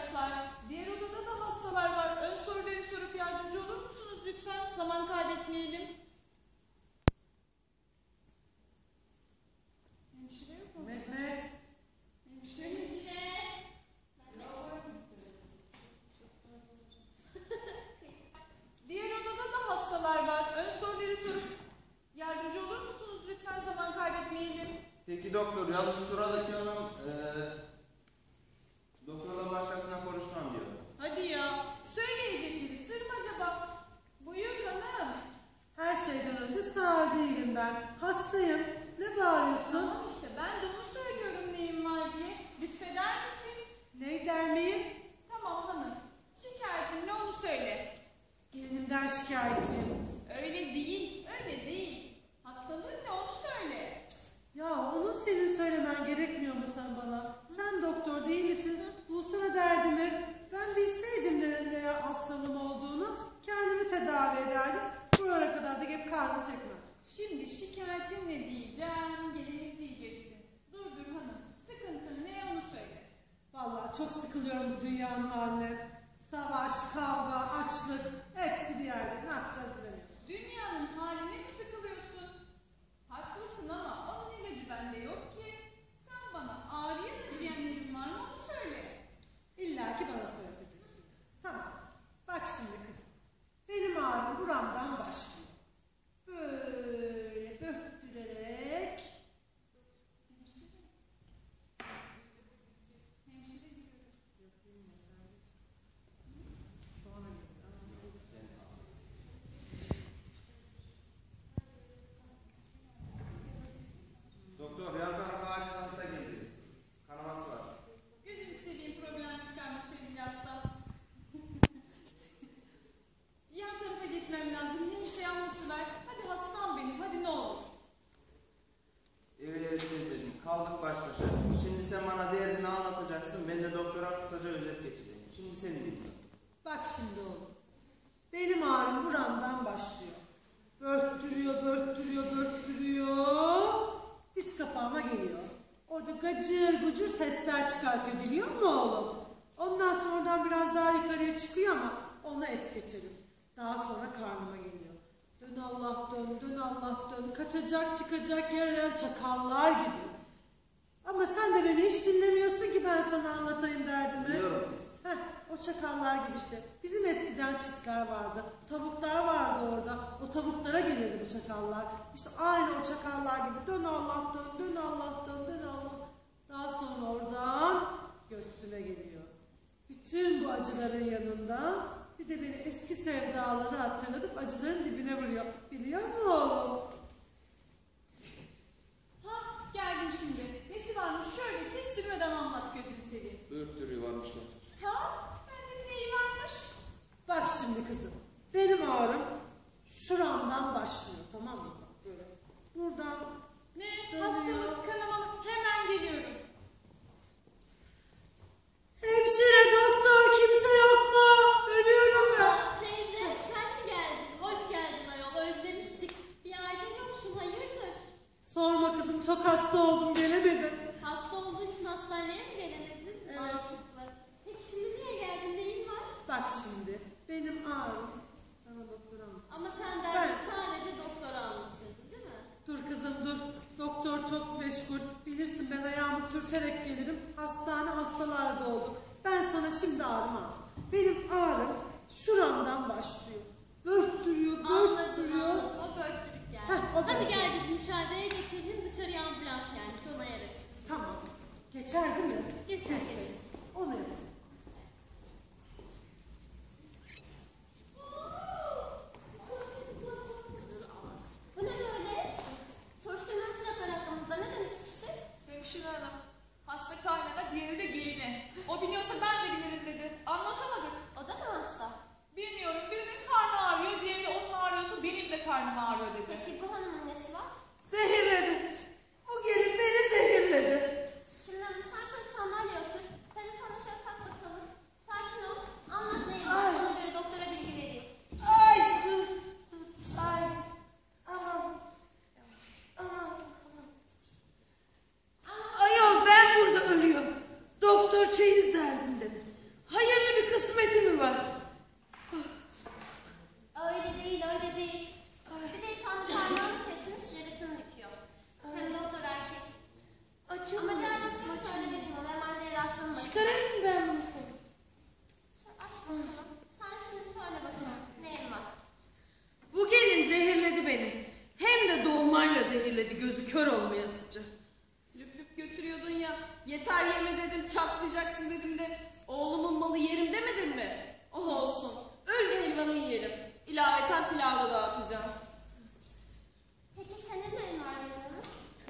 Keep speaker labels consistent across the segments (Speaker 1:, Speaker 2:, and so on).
Speaker 1: arkadaşlar. Diğer odada da hastalar var. Ön soruları sorup yardımcı olur musunuz lütfen? Zaman kaybetmeyelim. Hemşire yok mu?
Speaker 2: Mehmet,
Speaker 1: Hemşire? Diğer odada da hastalar var. Ön soruları sorup yardımcı olur musunuz lütfen? Zaman kaybetmeyelim.
Speaker 3: Peki doktor, yalnız şuradaki hanım eee doktorla konuşmam diyor.
Speaker 1: Hadi ya. Söyleyecek biri. Sır mı acaba? Buyur hanım.
Speaker 2: her şeyden önce sağ değilim ben. Hastayım. Ne bağırıyorsun?
Speaker 1: Tamam işte ben de onu söylüyorum neyim var diye. Lütfeder misin?
Speaker 2: Ney der miyim?
Speaker 1: Tamam hanım. Şikayetin ne onu söyle.
Speaker 2: Gelinimden şikayetçiyim.
Speaker 1: Öyle değil, öyle değil. Hastalığın ne onu söyle.
Speaker 2: Ya onu senin söylemen gerekmiyor mu sen bana? Sen doktor değil misin? Bulsana derdimi. Ben bilseydim ne, ne hastalığım olduğunu kendimi tedavi ederdim. Buraya kadar da gelip karnım çekmez.
Speaker 1: Şimdi şikayetin ne diyeceğim, gelelim diyeceksin. Dur dur hanım, sıkıntın ne onu söyle.
Speaker 2: Vallahi çok sıkılıyorum bu dünyanın haline. Savaş, kavga, açlık hepsi bir yerde. Ne yapacağız bilemiyorum.
Speaker 1: Dünyanın haline mi sıkılıyorsun? Haklısın ama onun ilacı bende yok ki. Sen bana ağrıya acıyanların var mı onu söyle.
Speaker 2: İlla ki bana söyleyeceksin. Tamam. Bak şimdi kızım. Benim ağrım buramdan başlıyor. Böyle böktürerek
Speaker 1: Hemşire. Hemşire diyorum.
Speaker 2: sonra
Speaker 3: Doktor, yan tarafa acil hasta geldi. Kanaması var.
Speaker 1: Gözünü seveyim problem çıkarma sevgili hasta. Yan tarafa geçmem lazım. Neymiş şey anlatıver. Hadi hastam benim. Hadi ne olur.
Speaker 3: Evet teyzeciğim, kaldık baş başa. Şimdi sen bana derdini anlatacaksın, ben de doktora kısaca özet geçeceğim. Şimdi seni dinliyorum.
Speaker 2: Bak şimdi oğlum. Benim ağrım buramdan başlıyor. Börttürüyor, börttürüyor, börttürüyor. Diz kapağıma geliyor. Orada gacır gucur sesler çıkartıyor biliyor musun oğlum? Ondan sonradan biraz daha yukarıya çıkıyor ama onu es geçelim. Daha sonra karnıma geliyor. Dön Allah dön, dön Allah dön. Kaçacak çıkacak yarayan çakallar gibi. Ama sen de beni hiç dinlemiyorsun ki ben sana anlatayım derdimi.
Speaker 3: Biliyorum.
Speaker 2: Heh, o çakallar gibi işte. Bizim eskiden çiftler vardı. Tavuklar vardı orada. O tavuklara gelirdi bu çakallar. İşte aynı o çakallar gibi. Dön Allah dön, dön Allah dön, dön Allah. Daha sonra oradan göğsüme geliyor. Bütün bu acıların yanında bir de beni eski sevdaları hatırlatıp acıların dibine vuruyor. Biliyor musun oğlum?
Speaker 1: Ha geldim şimdi. Nesi varmış şöyle kestirmeden anlat gözünü seveyim.
Speaker 3: Börttürüyor varmış doktor.
Speaker 1: Ha? Bende neyi varmış?
Speaker 2: Bak şimdi kızım. Benim ağrım şuramdan başlıyor tamam mı? Böyle. Buradan
Speaker 1: Ne?
Speaker 2: Dönüyor.
Speaker 1: Hastalık kanamam. Hemen geliyorum.
Speaker 2: Hemşire doktor kimse yok mu? Ölüyorum ben.
Speaker 4: Teyze sen mi geldin? Hoş geldin ayol. Özlemiştik. Bir aydır yoksun. Hayırdır?
Speaker 2: Sorma kızım çok hasta oldum gelemedim.
Speaker 4: Hasta olduğu için hastaneye mi gelemedin?
Speaker 2: Evet.
Speaker 4: Mantıklı. Peki şimdi niye geldin? Neyin var?
Speaker 2: Bak şimdi benim ağrım.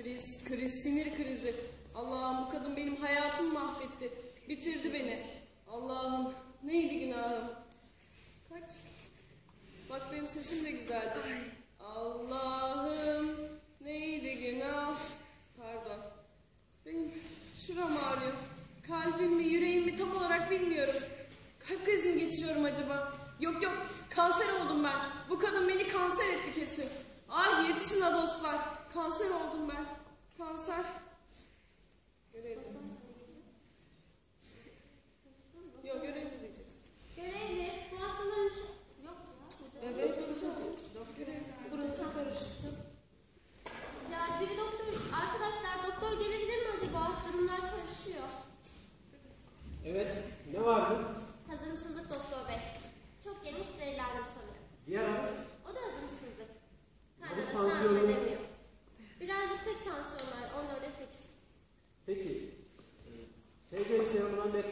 Speaker 5: Kriz, kriz, sinir krizi. Allah'ım bu kadın benim hayatımı mahvetti. Bitirdi beni. Allah'ım neydi günahım? Kaç? Bak benim sesim de güzeldi. Allah'ım neydi günah? Pardon. Benim şuram ağrıyor. Kalbim mi yüreğim mi tam olarak bilmiyorum. Kalp krizi mi geçiriyorum acaba? Yok yok kanser oldum ben. Bu kadın beni kanser etti kesin. Ah yetişin ha. Kanser oldum ben. Kanser.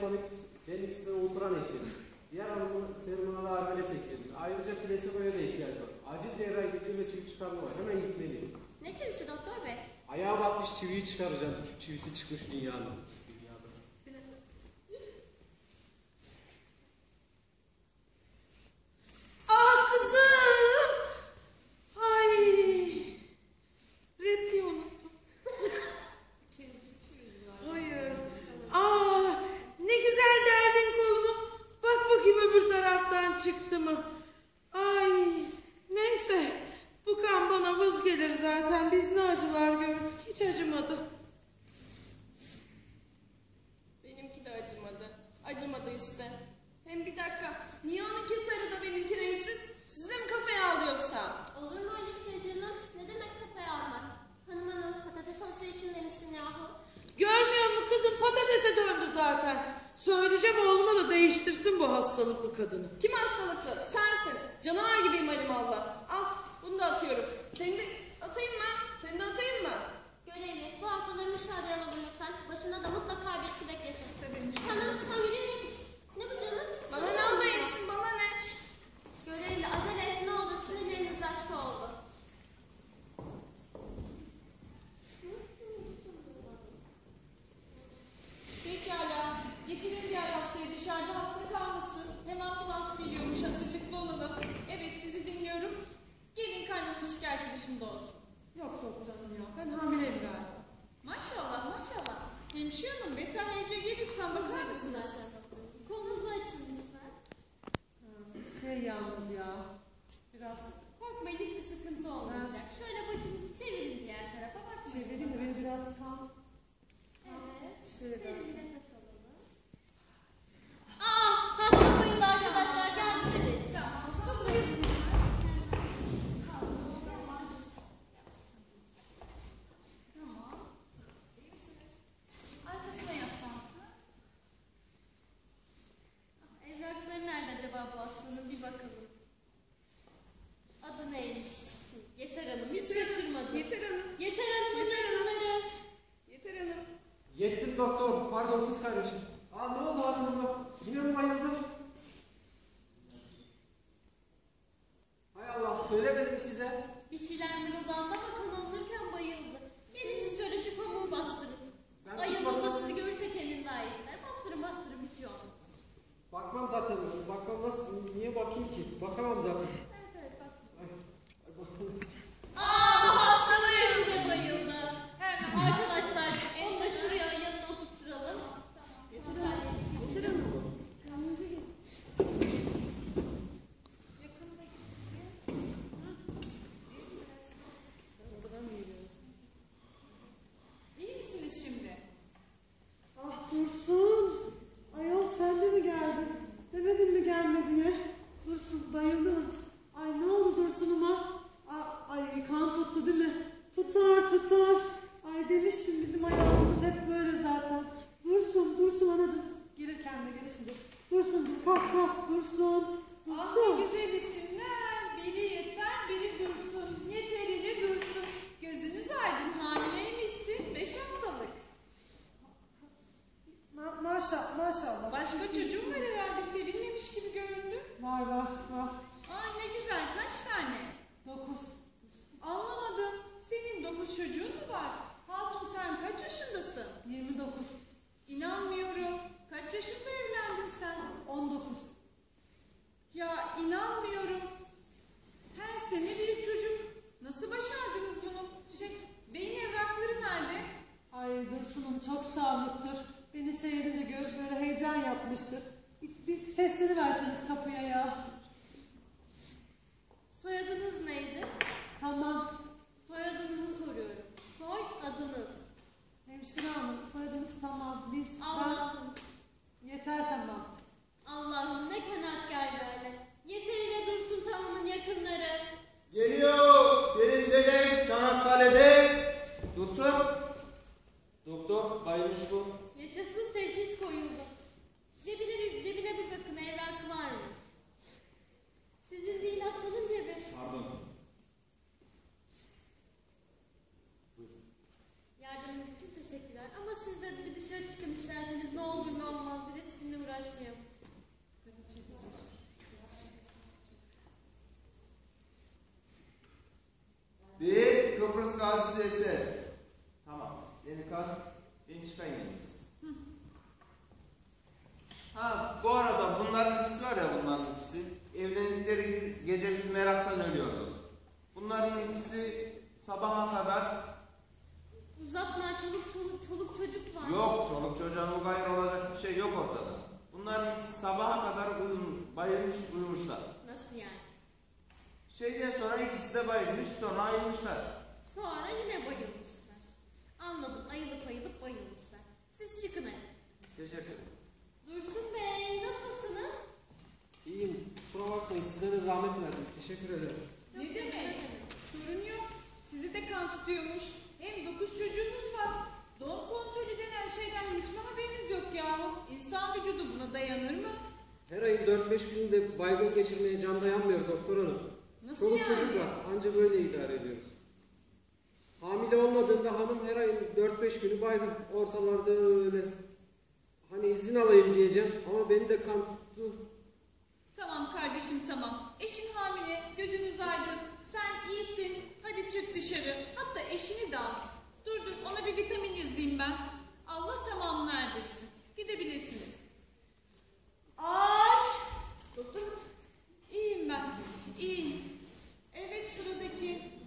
Speaker 1: Hidronik, Denix ve Ultran ekledi. Diğer anlamı serumuna da arganes ekledi. Ayrıca plaseboya da ihtiyaç var. Acil cerrahi gittiğimde çivi çıkarma var. Hemen gitmeliyim.
Speaker 6: Ne çivisi doktor bey?
Speaker 1: Ayağa batmış çiviyi çıkaracağım. Şu çivisi çıkmış dünyanın. Başka çocuğum var herhalde sevinmemiş gibi göründü.
Speaker 7: Var var var.
Speaker 1: Ay ne güzel kaç tane?
Speaker 7: Dokuz.
Speaker 1: Anlamadım. Senin dokuz çocuğun mu var? Hatun sen kaç yaşındasın?
Speaker 7: Yirmi dokuz.
Speaker 1: İnanmıyorum. Kaç yaşında evlendin sen?
Speaker 7: On dokuz.
Speaker 1: Ya inanmıyorum. Her sene bir çocuk. Nasıl başardınız bunu? Şey, beyin evrakları nerede?
Speaker 7: Ay Dursun'um çok sağlıklıdır. Beni şey yapmıştır. Hiç bir sesleri verseniz kapıya ya.
Speaker 4: Soyadınız neydi?
Speaker 7: Tamam.
Speaker 4: Soyadınızı soruyorum. Soy adınız.
Speaker 7: Hemşire hanım soyadınız tamam. Biz
Speaker 4: Allah'ım.
Speaker 7: ben... Yeter tamam.
Speaker 4: Allah'ım ne kanaatkar böyle. Yeteriyle Dursun Tanım'ın yakınları.
Speaker 3: Geliyor. Benim dedem Çanakkale'de. Dursun. Doktor bayılmış bu.
Speaker 4: Yaşasın teşhis koyuldu. Cebine bir, cebine bir bakın evrakı var mı? Sizin değil hastanın cebi.
Speaker 3: Pardon.
Speaker 4: Yardımınız için teşekkürler. Ama siz de bir dışarı çıkın isterseniz ne olur ne olmaz bir de sizinle uğraşmayalım.
Speaker 3: Kıbrıs gazisi eser. Tamam. Beni kal. Ben çıkayım en iyisi. Ha bu arada bunların ikisi var ya bunların ikisi. Evlendikleri ge- gece biz meraktan ölüyordu. Bunların ikisi sabaha kadar
Speaker 4: Uzatma çoluk çoluk çoluk çocuk var.
Speaker 3: yok çoluk çocuğa mugayir olacak bir şey yok ortada. Bunların ikisi sabaha kadar uyum, bayılmış uyumuşlar.
Speaker 4: Nasıl yani?
Speaker 3: Şeyden sonra ikisi de bayılmış sonra ayılmışlar.
Speaker 4: Sonra yine bayılmışlar. Anladım ayılıp ayılıp bayılmışlar. Siz çıkın hadi.
Speaker 3: Teşekkür ederim.
Speaker 4: Dursun Bey nasılsınız?
Speaker 8: İyiyim. Kusura bakmayın size de zahmet verdim. Teşekkür ederim.
Speaker 1: Ne demek? Sorun yok. Sizi de kan tutuyormuş. Hem dokuz çocuğunuz var. Doğum kontrolü denen şeyden hiç mi haberiniz yok yahu? İnsan vücudu buna dayanır mı?
Speaker 8: Her ayın 4-5 günde baygın geçirmeye can dayanmıyor doktor hanım.
Speaker 1: Nasıl
Speaker 8: Çoluk
Speaker 1: yani?
Speaker 8: çocuk var. Anca böyle idare ediyoruz. Hamile olmadığında hanım her ayın 4-5 günü baygın. Ortalarda öyle. Hani izin alayım diyeceğim ama beni de kan tuttu.
Speaker 1: Tamam kardeşim tamam. Eşin hamile, gözünüz aydın. Sen iyisin. Hadi çık dışarı. Hatta eşini de al. Dur dur ona bir vitamin yazayım ben. Allah tamamını erdirsin. Gidebilirsiniz. Ay! Doktor İyiyim ben. İyiyim. Evet sıradaki.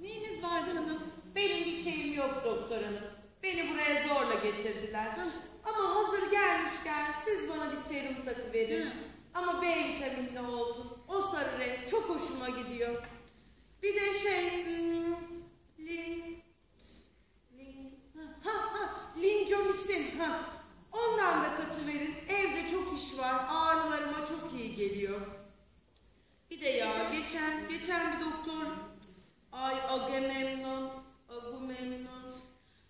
Speaker 1: Neyiniz vardı hanım?
Speaker 7: Benim bir şeyim yok doktor hanım. Beni buraya zorla getirdiler. Ama hazır gelmişken siz bana bir serum takı verin.
Speaker 1: Hı.
Speaker 7: Ama B vitaminli olsun. O sarı renk çok hoşuma gidiyor. Bir de şey... Hmm, lin, lin, ha, ha, lincomisin. Ha. Ondan da katı verin. Evde çok iş var. Ağrılarıma çok iyi geliyor. Bir de ya geçen geçen bir doktor ay agamemnon, agumemnon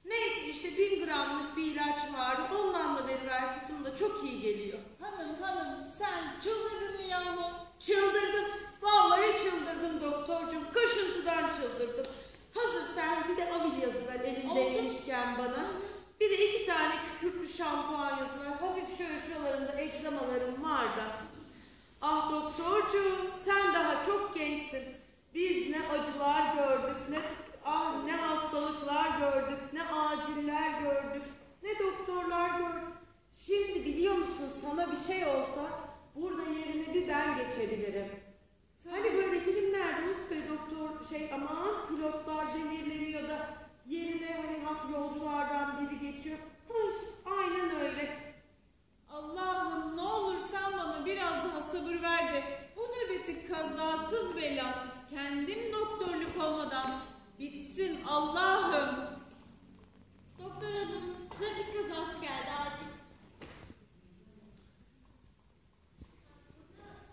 Speaker 7: neyse işte bin gramlık bir ilaç vardı. Ondan da veriver kızım da çok iyi geliyor.
Speaker 1: Hanım hanım sen çıldırdın mı yahu?
Speaker 7: Çıldırdım. Vallahi çıldırdım doktorcum. Kaşıntıdan çıldırdım. Hazır sen bir de avil yazıver elindeymişken bana. Bir de iki tane kükürtlü şampuan yazıver. Hafif şöyle şuralarında egzamalarım var da. Ah doktorcuğum sen daha çok gençsin. Biz ne acılar gördük ne ah ne hastalıklar gördük ne aciller gördük ne doktorlar gördük. Şimdi biliyor musun sana bir şey olsa burada yerine bir ben geçebilirim. Hani böyle filmlerde ya doktor şey aman pilotlar demirleniyor da yerine hani yolculardan biri geçiyor. Ha işte aynen öyle.
Speaker 1: Allah'ım ne olur sen bana biraz daha sabır ver de bu nöbeti kazasız belasız kendim doktorluk olmadan bitsin Allah'ım.
Speaker 4: Doktor hanım trafik kazası geldi acil.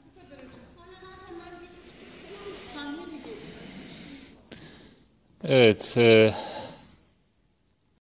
Speaker 1: Bu kadar hocam.
Speaker 4: Sonradan hemen biz
Speaker 1: Sahne mi geliyor?
Speaker 9: Evet, e,